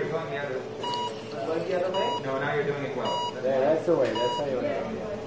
you're going the other Going the other way? No, now you're doing it well. That's yeah, that's the way. That's how you want to do it.